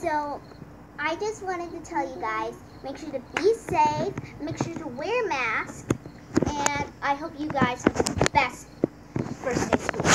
So I just wanted to tell you guys, make sure to be safe, make sure to wear masks, and I hope you guys have the best first day school.